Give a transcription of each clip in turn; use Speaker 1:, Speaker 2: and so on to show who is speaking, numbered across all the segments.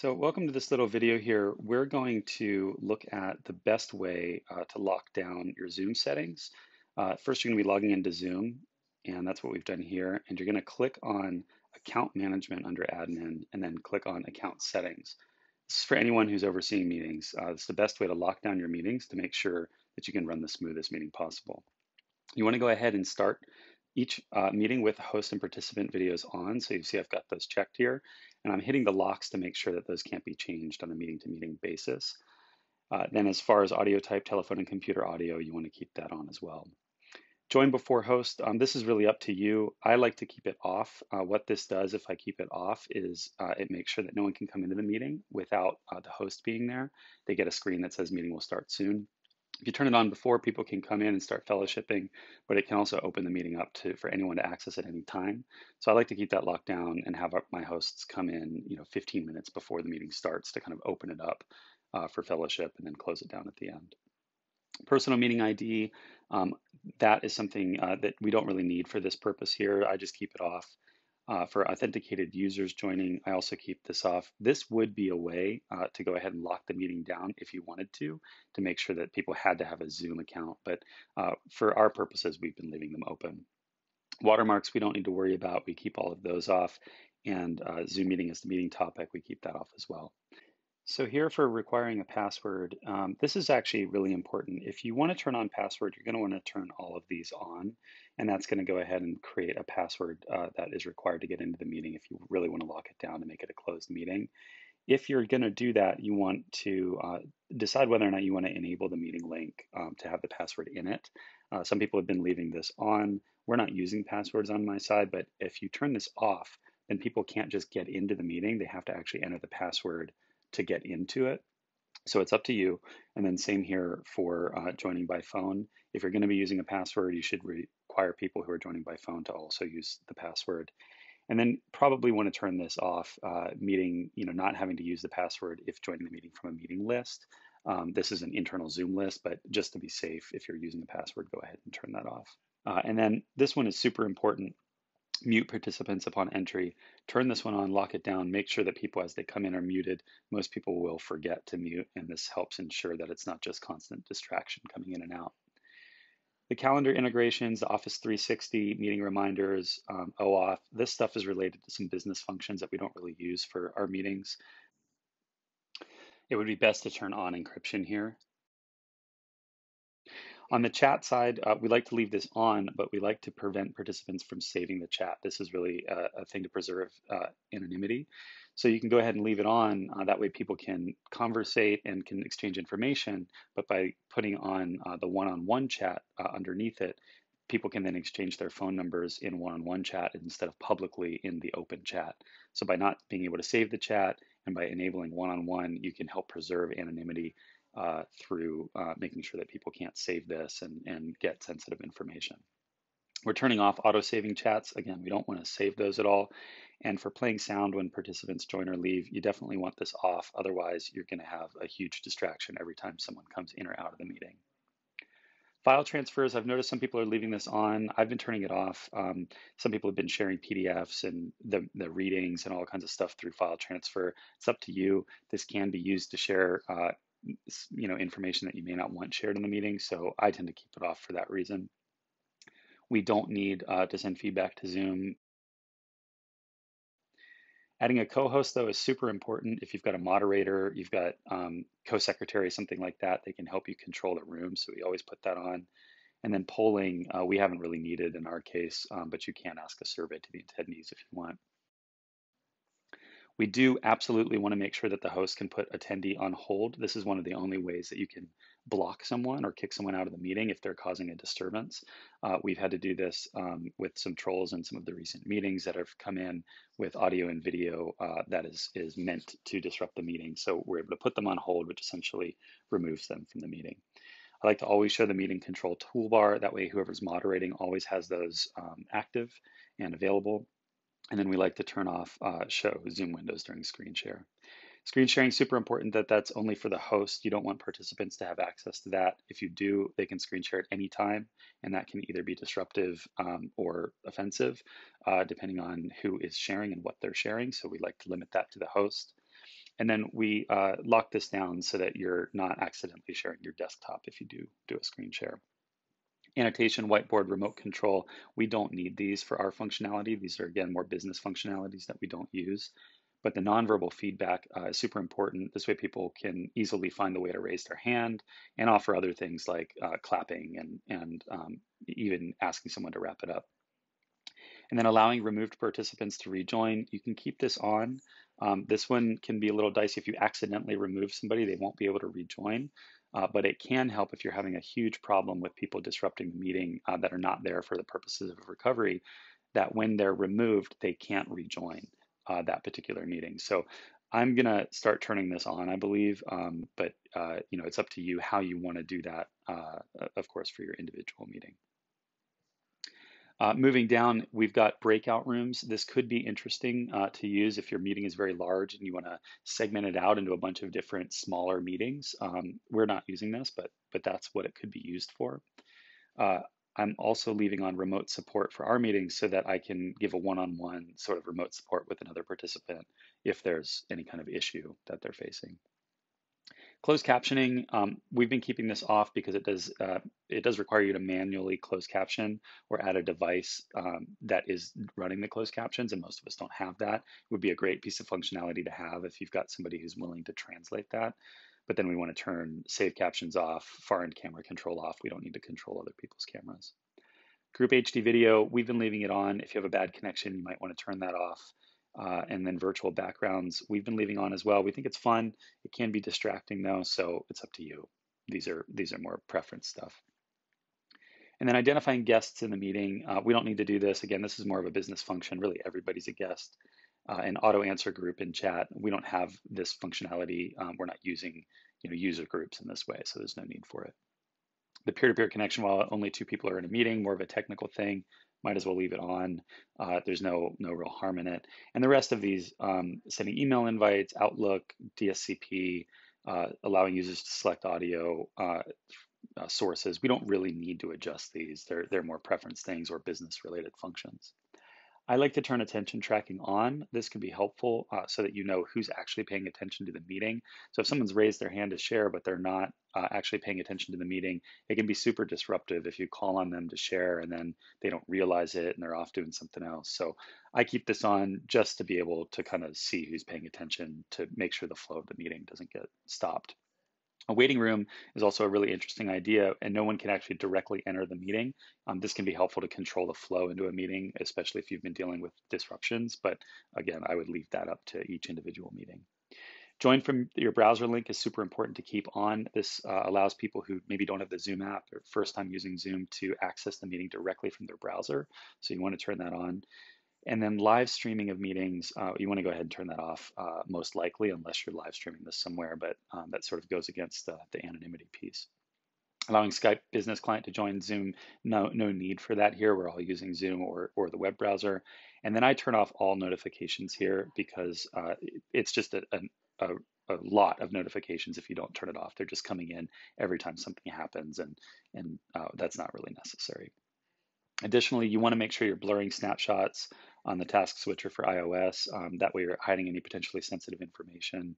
Speaker 1: So welcome to this little video here. We're going to look at the best way uh, to lock down your Zoom settings. Uh, first, you're gonna be logging into Zoom, and that's what we've done here. And you're gonna click on Account Management under Admin, and then click on Account Settings. This is for anyone who's overseeing meetings. Uh, it's the best way to lock down your meetings to make sure that you can run the smoothest meeting possible. You wanna go ahead and start each uh, meeting with host and participant videos on. So you see I've got those checked here. And I'm hitting the locks to make sure that those can't be changed on a meeting to meeting basis. Uh, then as far as audio type, telephone and computer audio, you want to keep that on as well. Join before host, um, this is really up to you. I like to keep it off. Uh, what this does if I keep it off is uh, it makes sure that no one can come into the meeting without uh, the host being there. They get a screen that says meeting will start soon. If you turn it on before, people can come in and start fellowshipping, but it can also open the meeting up to for anyone to access at any time. So I like to keep that locked down and have my hosts come in, you know, 15 minutes before the meeting starts to kind of open it up uh, for fellowship and then close it down at the end. Personal meeting ID, um, that is something uh, that we don't really need for this purpose here. I just keep it off. Uh, for authenticated users joining, I also keep this off. This would be a way uh, to go ahead and lock the meeting down if you wanted to, to make sure that people had to have a Zoom account. But uh, for our purposes, we've been leaving them open. Watermarks, we don't need to worry about. We keep all of those off. And uh, Zoom meeting is the meeting topic. We keep that off as well. So here for requiring a password, um, this is actually really important. If you want to turn on password, you're going to want to turn all of these on, and that's going to go ahead and create a password uh, that is required to get into the meeting if you really want to lock it down to make it a closed meeting. If you're going to do that, you want to uh, decide whether or not you want to enable the meeting link um, to have the password in it. Uh, some people have been leaving this on. We're not using passwords on my side, but if you turn this off, then people can't just get into the meeting. They have to actually enter the password to get into it. So it's up to you. And then same here for uh, joining by phone. If you're going to be using a password, you should require people who are joining by phone to also use the password. And then probably want to turn this off, uh, meeting, you know, not having to use the password if joining the meeting from a meeting list. Um, this is an internal Zoom list, but just to be safe, if you're using the password, go ahead and turn that off. Uh, and then this one is super important mute participants upon entry. Turn this one on, lock it down, make sure that people as they come in are muted. Most people will forget to mute, and this helps ensure that it's not just constant distraction coming in and out. The calendar integrations, Office 360, meeting reminders, um, OAuth, this stuff is related to some business functions that we don't really use for our meetings. It would be best to turn on encryption here. On the chat side, uh, we like to leave this on, but we like to prevent participants from saving the chat. This is really a, a thing to preserve uh, anonymity. So you can go ahead and leave it on. Uh, that way people can conversate and can exchange information, but by putting on uh, the one-on-one -on -one chat uh, underneath it, people can then exchange their phone numbers in one-on-one -on -one chat instead of publicly in the open chat. So by not being able to save the chat and by enabling one-on-one, -on -one, you can help preserve anonymity uh, through uh, making sure that people can't save this and, and get sensitive information. We're turning off auto-saving chats. Again, we don't want to save those at all. And for playing sound when participants join or leave, you definitely want this off. Otherwise, you're going to have a huge distraction every time someone comes in or out of the meeting. File transfers, I've noticed some people are leaving this on. I've been turning it off. Um, some people have been sharing PDFs and the, the readings and all kinds of stuff through file transfer. It's up to you. This can be used to share uh, you know, information that you may not want shared in the meeting. So I tend to keep it off for that reason. We don't need uh, to send feedback to Zoom. Adding a co-host though is super important. If you've got a moderator, you've got um, co-secretary, something like that, they can help you control the room. So we always put that on. And then polling, uh, we haven't really needed in our case, um, but you can ask a survey to the attendees if you want. We do absolutely want to make sure that the host can put attendee on hold. This is one of the only ways that you can block someone or kick someone out of the meeting if they're causing a disturbance. Uh, we've had to do this um, with some trolls in some of the recent meetings that have come in with audio and video uh, that is, is meant to disrupt the meeting. So we're able to put them on hold, which essentially removes them from the meeting. I like to always show the meeting control toolbar. That way, whoever's moderating always has those um, active and available. And then we like to turn off uh, show Zoom windows during screen share. Screen sharing super important that that's only for the host. You don't want participants to have access to that. If you do, they can screen share at any time, and that can either be disruptive um, or offensive, uh, depending on who is sharing and what they're sharing. So we like to limit that to the host. and then we uh, lock this down so that you're not accidentally sharing your desktop if you do do a screen share. Annotation, whiteboard, remote control, we don't need these for our functionality. These are, again, more business functionalities that we don't use. But the nonverbal feedback uh, is super important. This way people can easily find the way to raise their hand and offer other things like uh, clapping and, and um, even asking someone to wrap it up. And then allowing removed participants to rejoin. You can keep this on. Um, this one can be a little dicey. If you accidentally remove somebody, they won't be able to rejoin. Uh, but it can help if you're having a huge problem with people disrupting the meeting uh, that are not there for the purposes of recovery, that when they're removed, they can't rejoin uh, that particular meeting. So I'm gonna start turning this on, I believe, um, but uh, you know it's up to you how you want to do that, uh, of course, for your individual meeting. Uh, moving down, we've got breakout rooms. This could be interesting uh, to use if your meeting is very large and you want to segment it out into a bunch of different smaller meetings. Um, we're not using this, but but that's what it could be used for. Uh, I'm also leaving on remote support for our meetings so that I can give a one-on-one sort of remote support with another participant if there's any kind of issue that they're facing. Closed captioning, um, we've been keeping this off because it does uh, it does require you to manually close caption or add a device um, that is running the closed captions, and most of us don't have that. It would be a great piece of functionality to have if you've got somebody who's willing to translate that. But then we want to turn save captions off, far end camera control off. We don't need to control other people's cameras. Group HD video, we've been leaving it on. If you have a bad connection, you might want to turn that off uh, and then virtual backgrounds we've been leaving on as well. We think it's fun. It can be distracting though, so it's up to you. These are these are more preference stuff. And then identifying guests in the meeting. Uh, we don't need to do this. Again, this is more of a business function. Really, everybody's a guest. Uh, an auto answer group in chat. We don't have this functionality. Um, we're not using you know user groups in this way, so there's no need for it. The peer-to-peer -peer connection, while only two people are in a meeting, more of a technical thing might as well leave it on. Uh, there's no no real harm in it. And the rest of these, um, sending email invites, Outlook, DSCP, uh, allowing users to select audio uh, uh, sources, we don't really need to adjust these. They're, they're more preference things or business related functions. I like to turn attention tracking on. This can be helpful uh, so that you know who's actually paying attention to the meeting. So if someone's raised their hand to share, but they're not uh, actually paying attention to the meeting, it can be super disruptive if you call on them to share and then they don't realize it and they're off doing something else. So I keep this on just to be able to kind of see who's paying attention to make sure the flow of the meeting doesn't get stopped. A waiting room is also a really interesting idea, and no one can actually directly enter the meeting. Um, this can be helpful to control the flow into a meeting, especially if you've been dealing with disruptions. But again, I would leave that up to each individual meeting. Join from your browser link is super important to keep on. This uh, allows people who maybe don't have the Zoom app or first time using Zoom to access the meeting directly from their browser. So you want to turn that on. And then live streaming of meetings, uh, you want to go ahead and turn that off uh, most likely, unless you're live streaming this somewhere, but um, that sort of goes against uh, the anonymity piece. Allowing Skype business client to join Zoom, no, no need for that here. We're all using Zoom or, or the web browser. And then I turn off all notifications here because uh, it's just a, a, a lot of notifications if you don't turn it off. They're just coming in every time something happens, and, and uh, that's not really necessary. Additionally, you want to make sure you're blurring snapshots on the task switcher for iOS. Um, that way you're hiding any potentially sensitive information.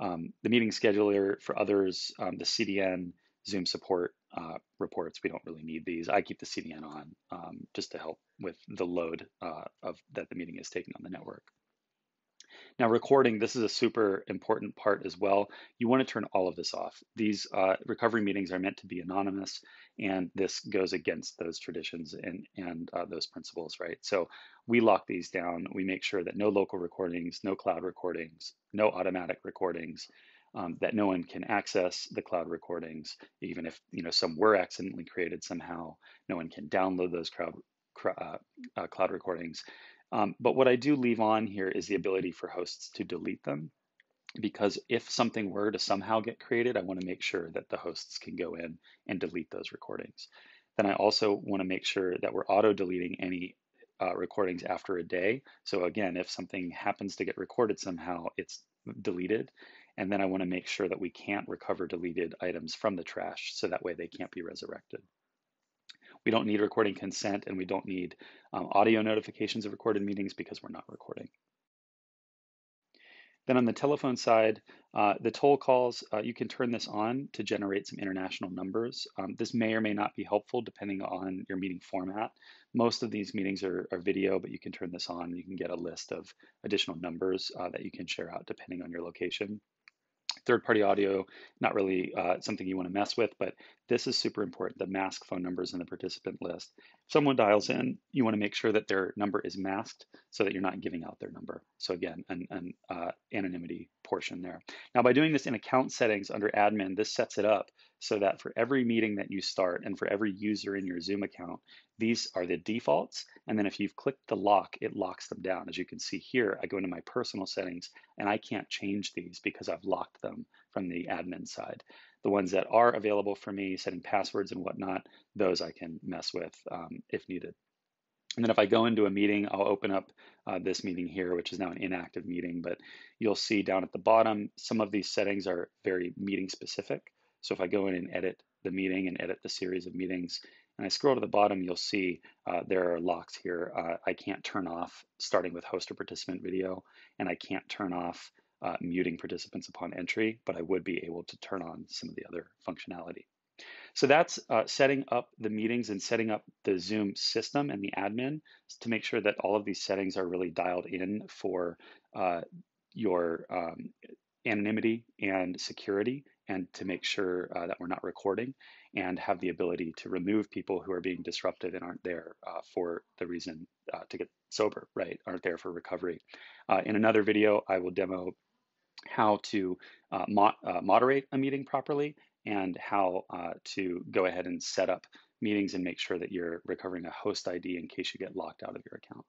Speaker 1: Um, the meeting scheduler for others, um, the CDN, Zoom support uh, reports, we don't really need these. I keep the CDN on um, just to help with the load uh, of that the meeting is taking on the network. Now recording, this is a super important part as well. You want to turn all of this off. These uh, recovery meetings are meant to be anonymous and this goes against those traditions and, and uh, those principles, right? So we lock these down. We make sure that no local recordings, no cloud recordings, no automatic recordings, um, that no one can access the cloud recordings, even if you know some were accidentally created somehow. No one can download those crowd, uh, uh, cloud recordings. Um, but what I do leave on here is the ability for hosts to delete them because if something were to somehow get created, I want to make sure that the hosts can go in and delete those recordings. Then I also want to make sure that we're auto deleting any uh, recordings after a day. So again, if something happens to get recorded somehow, it's deleted. And then I want to make sure that we can't recover deleted items from the trash so that way they can't be resurrected. We don't need recording consent and we don't need um, audio notifications of recorded meetings because we're not recording. Then on the telephone side, uh, the toll calls, uh, you can turn this on to generate some international numbers. Um, this may or may not be helpful depending on your meeting format. Most of these meetings are, are video, but you can turn this on. You can get a list of additional numbers uh, that you can share out depending on your location. Third party audio, not really uh, something you want to mess with, but this is super important the mask phone numbers in the participant list. If someone dials in, you want to make sure that their number is masked so that you're not giving out their number. So, again, an, an uh, anonymity portion there. Now, by doing this in account settings under admin, this sets it up so that for every meeting that you start and for every user in your Zoom account, these are the defaults. And then if you've clicked the lock, it locks them down. As you can see here, I go into my personal settings and I can't change these because I've locked them from the admin side. The ones that are available for me, setting passwords and whatnot, those I can mess with um, if needed. And then if I go into a meeting, I'll open up uh, this meeting here, which is now an inactive meeting, but you'll see down at the bottom, some of these settings are very meeting specific. So if I go in and edit the meeting and edit the series of meetings, and I scroll to the bottom, you'll see uh, there are locks here. Uh, I can't turn off starting with host or participant video, and I can't turn off uh, muting participants upon entry, but I would be able to turn on some of the other functionality. So that's uh, setting up the meetings and setting up the Zoom system and the admin to make sure that all of these settings are really dialed in for uh, your um, anonymity and security and to make sure uh, that we're not recording and have the ability to remove people who are being disruptive and aren't there uh, for the reason uh, to get sober, right? Aren't there for recovery. Uh, in another video, I will demo how to uh, mo uh, moderate a meeting properly and how to go ahead and set up meetings and make sure that you're recovering a host ID in case you get locked out of your account.